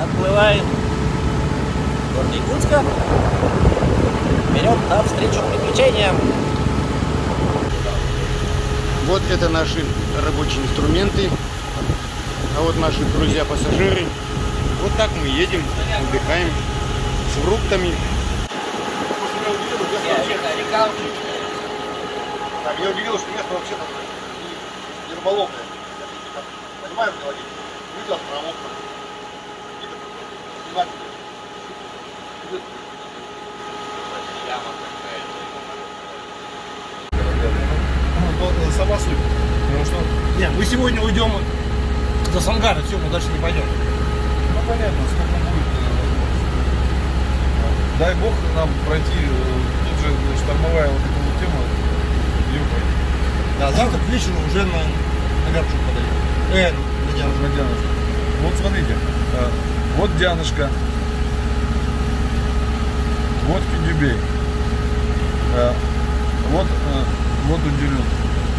Отплываем в город Якутска. Вперед навстречу приключениям. Вот это наши рабочие инструменты. А вот наши друзья-пассажиры. Вот так мы едем, отдыхаем с фруктами. А меня удивило, что место вообще там не рыболовное. Понимаем, говорит, видел промокла. Сама суть. Потому что, нет, мы сегодня уйдем за Сангара, все, мы дальше не пойдем. Ну понятно, сколько будет. э, Дай бог нам пройти э, тут же штормовая вот эта вот тема. Юбой. Да, завтра к вечеру уже на, на Гапчук подойдем. Э, на Дианушку. Вот э, Вот Киндюбей. Э, Вот, э, вот Удилен.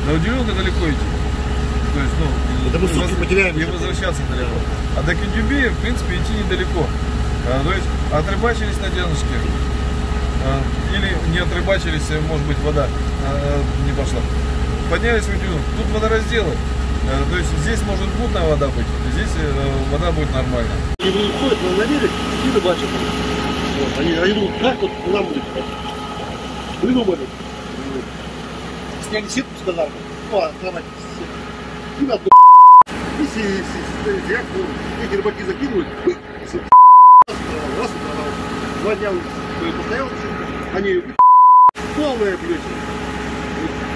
До Удиленка далеко идти. То есть, ну, Это мы сутки воз- потеряем И возвращаться далеко. А до Киндюбея, в принципе, идти недалеко. А, то есть, отрыбачились на Дианушке. а, Или не отрыбачились, э, может быть, вода не пошла. Поднялись в Удиленку. Тут водоразделы. А, То есть здесь может мутная вода быть, здесь э, вода будет нормальная. Они выходят на, на берег и рыбачат. Вот, они, они думают, как вот нам будет. Придумали. Сняли сетку с казармы. Ну, а с- И на. И си- си- эти рыбаки закидывают. Раз, два дня постоял, они полная плесень.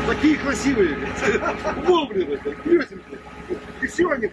Такие красивые. Вовремя, плесенки. И все, они